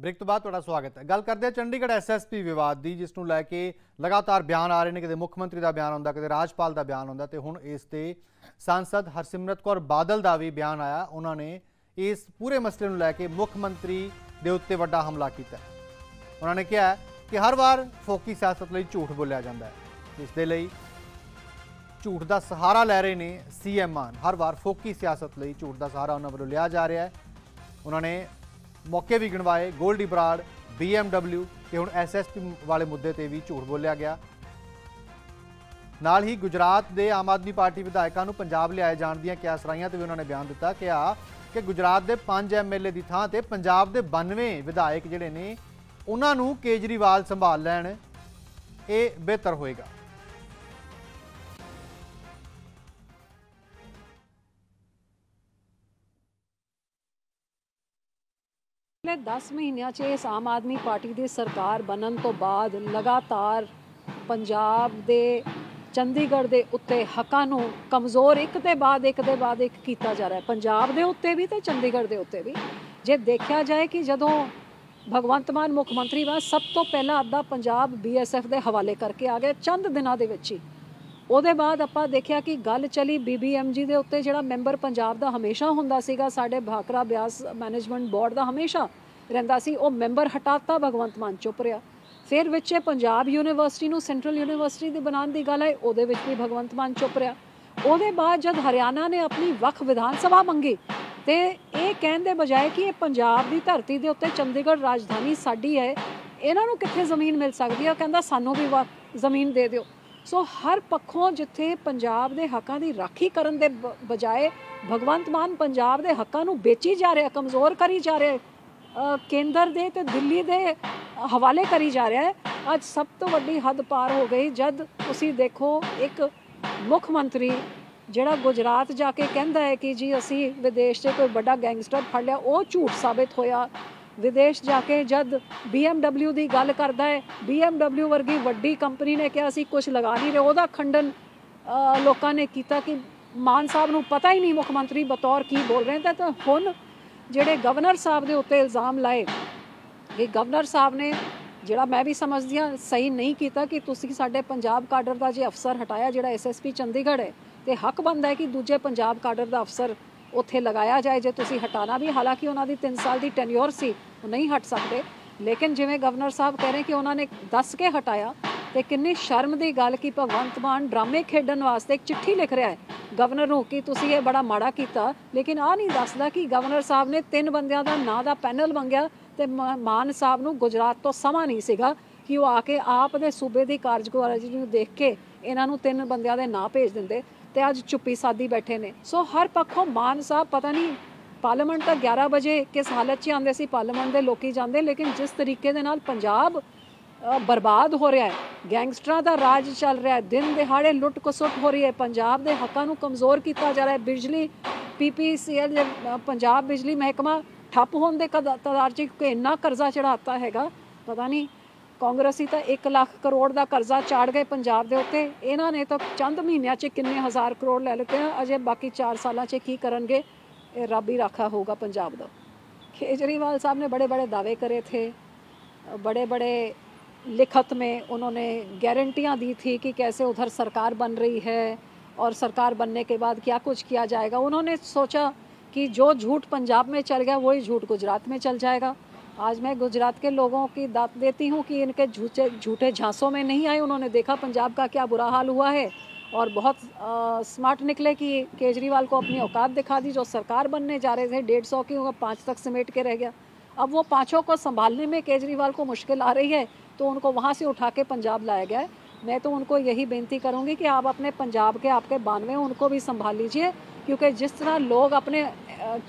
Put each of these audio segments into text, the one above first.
Break ਤੋਂ ਬਾਅਦ ਤੁਹਾਡਾ ਸਵਾਗਤ ਹੈ। ਗੱਲ ਕਰਦੇ ਹਾਂ ਚੰਡੀਗੜ੍ਹ ਐਸਐਸਪੀ ਵਿਵਾਦ ਦੀ, ਜਿਸ ਨੂੰ ਲੈ ਕੇ ਲਗਾਤਾਰ ਬਿਆਨ ਆ ਰਹੇ ਨੇ, ਕਿਤੇ ਮੁੱਖ ਮੰਤਰੀ ਦਾ ਬਿਆਨ ਆਉਂਦਾ, ਕਿਤੇ ਰਾਜਪਾਲ ਦਾ ਬਿਆਨ ਆਉਂਦਾ, ਤੇ ਹੁਣ ਇਸ ਤੇ ਸਾਂਸਦ ਹਰਸਿਮਰਤ ਕੌਰ ਬਾਦਲ ਦਾ ਵੀ ਬਿਆਨ ਆਇਆ। ਉਹਨਾਂ ਨੇ ਇਸ ਪੂਰੇ ਮਸਲੇ ਨੂੰ ਲੈ ਕੇ ਮੁੱਖ ਮੰਤਰੀ ਦੇ ਉੱਤੇ ਵੱਡਾ ਹਮਲਾ ਕੀਤਾ। ਉਹਨਾਂ ਨੇ ਕਿਹਾ ਕਿ ਹਰ ਵਾਰ ਫੋਕੀ ਸਿਆਸਤ ਲਈ ਝੂਠ ਬੋਲਿਆ ਜਾਂਦਾ ਹੈ। ਇਸ ਦੇ ਲਈ ਝੂਠ ਦਾ ਸਹਾਰਾ ਲੈ ਰਹੇ ਨੇ ਸੀਐਮ ਮਾਨ। ਹਰ ਵਾਰ ਫੋਕੀ ਸਿਆਸਤ ਲਈ ਝੂਠ ਦਾ ਸਹਾਰਾ ਉਹਨਾਂ ਵੱਲੋਂ ਲਿਆ ਜਾ ਰਿਹਾ ਹੈ। ਉਹਨਾਂ ਨੇ ਮੌਕੇ ਵੀ ਗਿਣਵਾਏ, ਗੋਲਡੀ ਬਰਾੜ BMW ਤੇ ਹੁਣ ਐਸਐਸਪੀ ਵਾਲੇ ਮੁੱਦੇ ਤੇ ਵੀ ਝੂਠ ਬੋਲਿਆ ਗਿਆ। ਨਾਲ ਹੀ ਗੁਜਰਾਤ ਦੇ ਆਮ ਆਦਮੀ ਪਾਰਟੀ ਵਿਧਾਇਕਾਂ ਨੂੰ ਪੰਜਾਬ ਲਿਆਏ ਜਾਣ ਦੀਆਂ ਕਿਆਸਰਾਈਆਂ ਤੇ ਵੀ ਉਹਨਾਂ ਨੇ ਬਿਆਨ ਦਿੱਤਾ ਕਿ ਆ ਕਿ ਗੁਜਰਾਤ ਦੇ 5 ਐਮਐਲਏ ਦੀ ਥਾਂ ਤੇ ਪੰਜਾਬ ਦੇ 92 ਵਿਧਾਇਕ ਜਿਹੜੇ ਨੇ, ਉਹਨਾਂ ਨੂੰ ਕੇਜਰੀਵਾਲ ਸੰਭਾਲ ਲੈਣ, ਇਹ ਬਿਹਤਰ ਹੋਏਗਾ। ਪਿਛਲੇ 10 ਮਹੀਨਿਆਂ 'ਚ ਇਸ ਆਮ ਆਦਮੀ ਪਾਰਟੀ ਦੀ ਸਰਕਾਰ ਬਣਨ ਤੋਂ ਬਾਅਦ ਲਗਾਤਾਰ ਪੰਜਾਬ ਦੇ ਚੰਡੀਗੜ੍ਹ ਦੇ ਉੱਤੇ ਹੱਕਾਂ ਨੂੰ ਕਮਜ਼ੋਰ ਇੱਕ ਦੇ ਬਾਅਦ ਇੱਕ ਦੇ ਬਾਅਦ ਇੱਕ ਕੀਤਾ ਜਾ ਰਿਹਾ ਹੈ। ਪੰਜਾਬ ਦੇ ਉੱਤੇ ਵੀ ਤੇ ਚੰਡੀਗੜ੍ਹ ਦੇ ਉੱਤੇ ਵੀ। ਜੇ ਦੇਖਿਆ ਜਾਏ ਕਿ ਜਦੋਂ ਭਗਵੰਤ ਮਾਨ ਮੁੱਖ ਮੰਤਰੀ ਵਾ ਸਭ ਤੋਂ ਪਹਿਲਾਂ ਅੱਧਾ ਪੰਜਾਬ ਬੀਐਸਐਫ ਦੇ ਹਵਾਲੇ ਕਰਕੇ ਆ ਗਿਆ ਚੰਦ ਦਿਨਾਂ ਦੇ ਵਿੱਚ ਹੀ। ਉਹਦੇ ਬਾਅਦ ਆਪਾਂ ਦੇਖਿਆ ਕਿ ਗੱਲ ਚਲੀ ਬੀਬੀਐਮਜੀ ਦੇ ਉੱਤੇ, ਜਿਹੜਾ ਮੈਂਬਰ ਪੰਜਾਬ ਦਾ ਹਮੇਸ਼ਾ ਹੁੰਦਾ ਸੀਗਾ, ਸਾਡੇ ਭਾਕਰਾ ਬਿਆਸ ਮੈਨੇਜਮੈਂਟ ਬੋਰਡ ਦਾ ਹਮੇਸ਼ਾ ਰਹਿੰਦਾ ਸੀ, ਉਹ ਮੈਂਬਰ ਹਟਾਤਾ ਭਗਵੰਤ ਮਾਨ ਚੁੱਪ ਰਿਹਾ। ਫਿਰ ਵਿੱਚ ਇਹ ਪੰਜਾਬ ਯੂਨੀਵਰਸਿਟੀ ਨੂੰ ਸੈਂਟਰਲ ਯੂਨੀਵਰਸਿਟੀ ਦੀ ਬਣਾਉਣ ਦੀ ਗੱਲ ਹੈ ਉਹਦੇ ਵਿੱਚ ਵੀ ਭਗਵੰਤ ਮਾਨ ਚੁੱਪ ਰਿਹਾ। ਉਹਦੇ ਬਾਅਦ ਜਦ ਹਰਿਆਣਾ ਨੇ ਆਪਣੀ ਵੱਖ ਵਿਧਾਨ ਸਭਾ ਮੰਗੀ, ਤੇ ਇਹ ਕਹਿਣ ਦੇ ਬਜਾਏ ਕਿ ਇਹ ਪੰਜਾਬ ਦੀ ਧਰਤੀ ਦੇ ਉੱਤੇ ਚੰਡੀਗੜ੍ਹ ਰਾਜਧਾਨੀ ਸਾਡੀ ਹੈ, ਇਹਨਾਂ ਨੂੰ ਕਿੱਥੇ ਜ਼ਮੀਨ ਮਿਲ ਸਕਦੀ ਹੈ? ਕਹਿੰਦਾ, ਸਾਨੂੰ ਵੀ ਵਾ- ਜ਼ਮੀਨ ਦੇ ਦਿਓ। ਸੋ ਹਰ ਪੱਖੋਂ ਜਿੱਥੇ ਪੰਜਾਬ ਦੇ ਹੱਕਾਂ ਦੀ ਰਾਖੀ ਕਰਨ ਦੇ ਬਜਾਏ ਭਗਵੰਤ ਮਾਨ ਪੰਜਾਬ ਦੇ ਹੱਕਾਂ ਨੂੰ ਵੇਚੀ ਜਾ ਰਿਹਾ, ਕਮਜ਼ੋਰ ਕਰੀ ਜਾ ਰਿਹਾ ਕੇਂਦਰ ਦੇ ਤੇ ਦਿੱਲੀ ਦੇ ਹਵਾਲੇ ਕਰੀ ਜਾ ਰਿਹਾ ਹੈ, ਅੱਜ ਸਭ ਤੋਂ ਵੱਡੀ ਹੱਦ ਪਾਰ ਹੋ ਗਈ ਜਦ ਤੁਸੀਂ ਦੇਖੋ ਇੱਕ ਮੁੱਖ ਮੰਤਰੀ ਜਿਹੜਾ ਗੁਜਰਾਤ ਜਾ ਕੇ ਕਹਿੰਦਾ ਹੈ ਕਿ ਜੀ ਅਸੀਂ ਵਿਦੇਸ਼ 'ਚ ਕੋਈ ਵੱਡਾ ਗੈਂਗਸਟਰ ਫੜ ਲਿਆ, ਉਹ ਝੂਠ ਸਾਬਿਤ ਹੋਇਆ। ਵਿਦੇਸ਼ ਜਾ ਕੇ ਜਦ BMW ਦੀ ਗੱਲ ਕਰਦਾ ਹੈ BMW ਵਰਗੀ ਵੱਡੀ ਕੰਪਨੀ ਨੇ ਕਿਹਾ ਸੀ ਕੁਝ ਲਗਾ ਨਹੀਂ ਰਹੇ। ਉਹਦਾ ਖੰਡਨ ਲੋਕਾਂ ਨੇ ਕੀਤਾ ਕਿ ਮਾਨ ਸਾਹਿਬ ਨੂੰ ਪਤਾ ਹੀ ਨਹੀਂ ਮੁੱਖ ਮੰਤਰੀ ਬਤੌਰ ਕੀ ਬੋਲ ਰਹੇ ਤਾਂ ਹੁਣ ਜਿਹੜੇ ਗਵਰਨਰ ਸਾਹਿਬ ਦੇ ਉੱਤੇ ਇਲਜ਼ਾਮ ਲਾਏ ਕਿ ਗਵਰਨਰ ਸਾਹਿਬ ਨੇ, ਜਿਹੜਾ ਮੈਂ ਵੀ ਸਮਝਦੀ ਹਾਂ, ਸਹੀ ਨਹੀਂ ਕੀਤਾ ਕਿ ਤੁਸੀਂ ਸਾਡੇ ਪੰਜਾਬ ਕਾਡਰ ਦਾ ਜੇ ਅਫਸਰ ਹਟਾਇਆ, ਜਿਹੜਾ ਐਸਐਸਪੀ ਚੰਡੀਗੜ੍ਹ ਹੈ, ਤੇ ਹੱਕ ਬਣਦਾ ਹੈ ਕਿ ਦੂਜੇ ਪੰਜਾਬ ਕਾਡਰ ਦਾ ਅਫਸਰ ਉੱਥੇ ਲਗਾਇਆ ਜਾਏ ਜੇ ਤੁਸੀਂ ਹਟਾਣਾ ਵੀ, ਹਾਲਾਂਕਿ ਉਹਨਾਂ ਦੀ 3 ਸਾਲ ਦੀ ਟੈਨਿਓਰ ਸੀ, ਉਹ ਨਹੀਂ ਹਟ ਸਕਦੇ। ਲੇਕਿਨ ਜਿਵੇਂ ਗਵਰਨਰ ਸਾਹਿਬ ਕਹਿ ਰਹੇ ਕਿ ਉਹਨਾਂ ਨੇ ਦੱਸ ਕੇ ਹਟਾਇਆ, ਤੇ ਕਿੰਨੀ ਸ਼ਰਮ ਦੀ ਗੱਲ ਕਿ ਭਗਵੰਤ ਮਾਨ ਡਰਾਮੇ ਖੇਡਣ ਵਾਸਤੇ ਇੱਕ ਚਿੱਠੀ ਲਿਖ ਰਿਹਾ ਹੈ। ਗਵਰਨਰ ਨੂੰ ਕਿ ਤੁਸੀਂ ਇਹ ਬੜਾ ਮਾੜਾ ਕੀਤਾ, ਲੇਕਿਨ ਆ ਨਹੀਂ ਦੱਸਦਾ ਕਿ ਗਵਰਨਰ ਸਾਹਿਬ ਨੇ ਤਿੰਨ ਬੰਦਿਆਂ ਦਾ ਨਾਂ ਦਾ ਪੈਨਲ ਮੰਗਿਆ ਤੇ ਮ- ਮਾਨ ਸਾਹਿਬ ਨੂੰ ਗੁਜਰਾਤ ਤੋਂ ਸਮਾਂ ਨਹੀਂ ਸੀਗਾ। ਕਿ ਉਹ ਆ ਕੇ ਆਪ ਦੇ ਸੂਬੇ ਦੀ ਕਾਰਜਕਾਰੀ ਨੂੰ ਦੇਖ ਕੇ ਇਹਨਾਂ ਨੂੰ ਤਿੰਨ ਬੰਦਿਆਂ ਦੇ ਨਾਂ ਭੇਜ ਦਿੰਦੇ ਤੇ ਅੱਜ ਚੁੱਪੀ ਸਾਦੀ ਬੈਠੇ ਨੇ। ਸੋ ਹਰ ਪੱਖੋਂ ਮਾਨ ਸਾਹਿਬ ਪਤਾ ਨਹੀਂ ਪਾਰਲੀਮੈਂਟ ਤਾਂ 11 ਵਜੇ ਕਿਸ ਹਾਲਤ 'ਚ ਆਉਂਦੇ ਸੀ, ਪਾਰਲੀਮੈਂਟ ਦੇ ਲੋਕੀ ਜਾਂਦੇ, ਲੇਕਿਨ ਜਿਸ ਤਰੀਕੇ ਦੇ ਨਾਲ ਪੰਜਾਬ ਬਰਬਾਦ ਹੋ ਰਿਹਾ ਹੈ, ਗੈਂਗਸਟਰਾਂ ਦਾ ਰਾਜ ਚੱਲ ਰਿਹਾ ਹੈ, ਦਿਨ ਦਿਹਾੜੇ ਲੁੱਟ ਖਸੁੱਟ ਹੋ ਰਹੀ ਹੈ, ਪੰਜਾਬ ਦੇ ਹੱਕਾਂ ਨੂੰ ਕਮਜ਼ੋਰ ਕੀਤਾ ਜਾ ਰਿਹਾ ਹੈ, ਬਿਜਲੀ ਪੀਪੀਸੀਐਲ ਪੰਜਾਬ ਬਿਜਲੀ ਮਹਿਕਮਾ ਠੱਪ ਹੋਣ ਦੇ ਕਦ- ਕਦਾਰ 'ਚ ਕਿਉਂਕਿ ਇੰਨਾ ਕਰਜ਼ਾ ਚੜਾਤਾ ਹੈਗਾ, ਪਤਾ ਨਹੀਂ ਕਾਂਗਰਸੀ ਤਾਂ 1 ਲੱਖ ਕਰੋੜ ਦਾ ਕਰਜ਼ਾ ਚਾੜ ਗਏ ਪੰਜਾਬ ਦੇ ਉੱਤੇ ਇਹਨਾਂ ਨੇ ਤਾਂ ਚੰਦ ਮਹੀਨਿਆਂ 'ਚ ਕਿੰਨੇ ਹਜ਼ਾਰ ਕਰੋੜ ਲੈ ਲਿੱਤੇ ਆ ਅਜੇ ਬਾਕੀ 4 ਸਾਲਾਂ 'ਚ ਕੀ ਕਰਨਗੇ ਇਹ ਰੱਬ ਹੀ ਰਾਖਾ ਹੋਊਗਾ ਪੰਜਾਬ ਦਾ केजरीवाल साहब ने बड़े बड़े दावे करे थे बड़े बड़े लिखत में उन्होंने गारंटियां दी थी कि कैसे उधर सरकार बन रही है और सरकार बनने के बाद क्या कुछ किया जाएगा उन्होंने सोचा कि जो झूठ पंजाब में चल गया वही झूठ गुजरात में चल जाएगा आज मैं गुजरात के लोगों की दात देती हूँ कि इनके झूठे झूठे झांसों में नहीं आए। उन्होंने देखा पंजाब का क्या बुरा हाल हुआ है और बहुत आ, स्मार्ट निकले कि केजरीवाल को अपनी औकात दिखा दी जो सरकार बनने जा रहे थे। डेढ़ सौ की पाँच तक समेट के रह गया। अब वो पाँचों को संभालने में केजरीवाल को मुश्किल आ रही है तो उनको वहाँ से उठा के पंजाब लाया गया है। मैं तो उनको यही बेनती करूँगी कि आप अपने पंजाब के आपके बानवे उनको भी संभाल लीजिए क्योंकि जिस तरह लोग अपने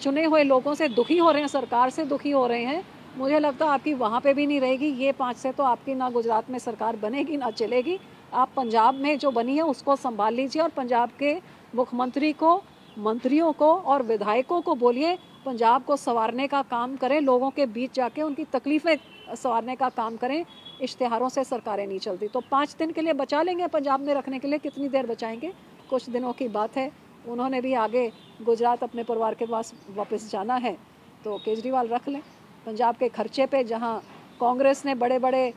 चुने हुए लोगों से दुखी हो रहे हैं सरकार से दुखी हो रहे हैं मुझे लगता है आपकी वहाँ पे भी नहीं रहेगी। ये पाँच से तो आपकी ना गुजरात में सरकार बनेगी, ना चलेगी। आप पंजाब में जो बनी है, उसको संभाल लीजिए और पंजाब के मुख्यमंत्री को, मंत्रियों को और विधायकों को बोलिए, पंजाब को संवारने का काम करें, लोगों के बीच जाके उनकी तकलीफ़ें संवारने का काम करें। इश्तेहारों से सरकारें नहीं चलती। तो पाँच दिन के लिए बचा लेंगे पंजाब में रखने के लिए। कितनी देर बचाएँगे? कुछ दिनों की बात है। उन्होंने भी आगे गुजरात अपने परिवार के पास वापस जाना है। तो केजरीवाल रख लें। पंजाब के खर्चे पे, जहाँ कांग्रेस ने बड़े बड़े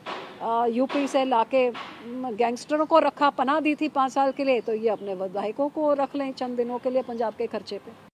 यूपी से लाके गैंगस्टरों को रखा पना दी थी पाँच साल के लिए तो ये अपने विधायकों को रख लें, चंद दिनों के लिए पंजाब के खर्चे पे।